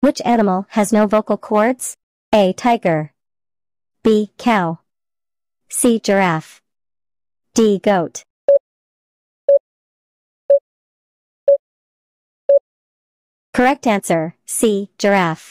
Which animal has no vocal cords? A. Tiger. B. Cow. C. Giraffe. D. Goat. Correct answer, C. Giraffe.